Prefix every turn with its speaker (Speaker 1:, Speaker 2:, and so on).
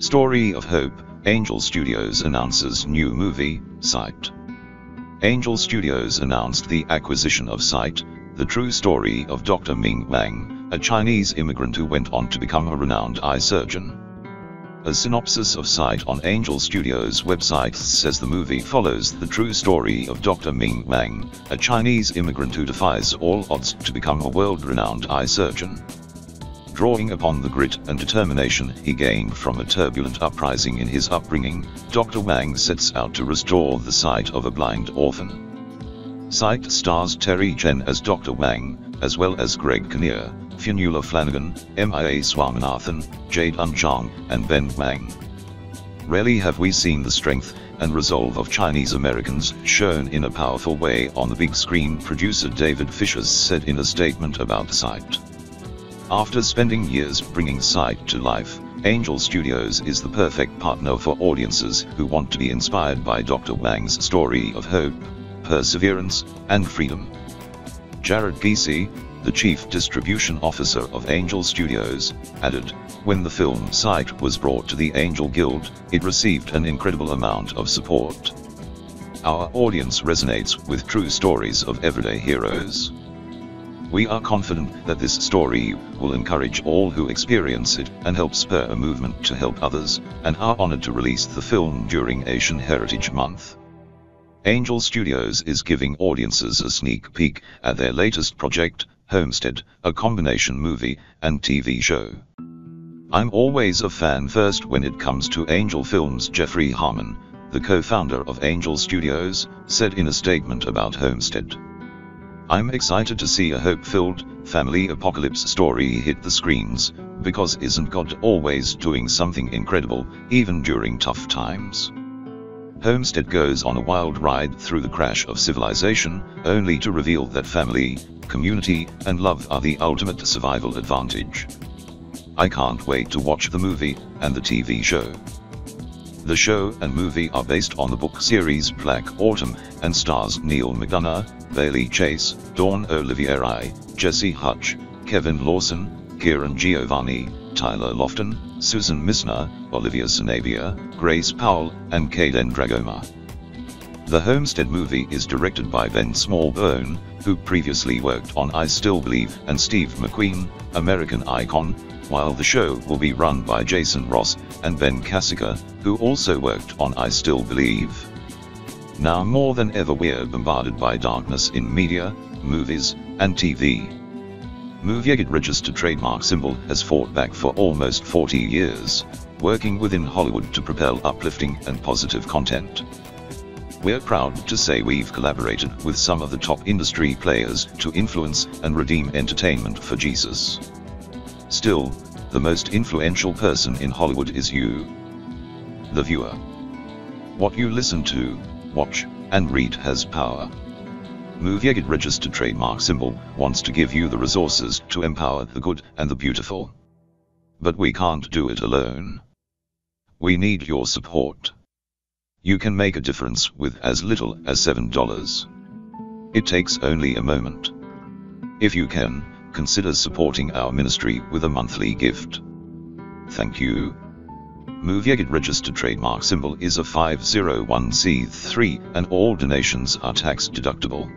Speaker 1: Story of Hope, Angel Studios announces new movie, Sight. Angel Studios announced the acquisition of Sight, the true story of Dr. Ming Wang, a Chinese immigrant who went on to become a renowned eye surgeon. A synopsis of Sight on Angel Studios' website says the movie follows the true story of Dr. Ming Wang, a Chinese immigrant who defies all odds to become a world-renowned eye surgeon. Drawing upon the grit and determination he gained from a turbulent uprising in his upbringing, Dr. Wang sets out to restore the sight of a blind orphan. Sight stars Terry Chen as Dr. Wang, as well as Greg Kinnear, Fionnula Flanagan, Mia Swaminathan, Jade Eun and Ben Wang. Rarely have we seen the strength and resolve of Chinese Americans shown in a powerful way on the big screen producer David Fishers said in a statement about Sight. After spending years bringing Sight to life, Angel Studios is the perfect partner for audiences who want to be inspired by Dr. Wang's story of hope, perseverance, and freedom. Jared Geesey, the chief distribution officer of Angel Studios, added, when the film Sight was brought to the Angel Guild, it received an incredible amount of support. Our audience resonates with true stories of everyday heroes. We are confident that this story will encourage all who experience it and help spur a movement to help others, and are honored to release the film during Asian Heritage Month. Angel Studios is giving audiences a sneak peek at their latest project, Homestead, a combination movie and TV show. I'm always a fan first when it comes to Angel Films Jeffrey Harmon, the co-founder of Angel Studios, said in a statement about Homestead. I'm excited to see a hope-filled, family apocalypse story hit the screens, because isn't God always doing something incredible, even during tough times? Homestead goes on a wild ride through the crash of civilization, only to reveal that family, community, and love are the ultimate survival advantage. I can't wait to watch the movie, and the TV show. The show and movie are based on the book series Black Autumn, and stars Neal McDonough, Bailey Chase, Dawn Olivieri, Jesse Hutch, Kevin Lawson, Kearran Giovanni, Tyler Lofton, Susan Misner, Olivia Sanabia, Grace Powell, and Kayden Dragoma. The Homestead movie is directed by Ben Smallbone, who previously worked on I Still Believe and Steve McQueen, American Icon, while the show will be run by Jason Ross and Ben Kasica, who also worked on I Still Believe. Now more than ever we're bombarded by darkness in media, movies, and TV. Movieguide registered trademark symbol has fought back for almost 40 years, working within Hollywood to propel uplifting and positive content. We're proud to say we've collaborated with some of the top industry players to influence and redeem entertainment for Jesus. Still, the most influential person in Hollywood is you, the viewer. What you listen to, watch, and read has power. Movieguide registered trademark symbol wants to give you the resources to empower the good and the beautiful. But we can't do it alone. We need your support. You can make a difference with as little as $7. It takes only a moment. If you can, consider supporting our ministry with a monthly gift. Thank you. Movieguide registered trademark symbol is a 501c3 and all donations are tax deductible.